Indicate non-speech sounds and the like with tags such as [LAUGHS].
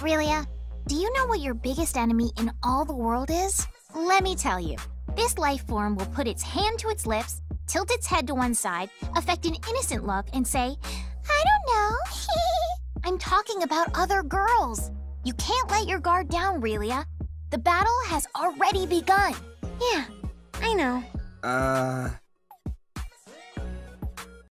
Relia, do you know what your biggest enemy in all the world is? Let me tell you. This life form will put its hand to its lips, tilt its head to one side, affect an innocent look, and say, I don't know. [LAUGHS] I'm talking about other girls. You can't let your guard down, Relia. The battle has already begun. Yeah, I know. Uh,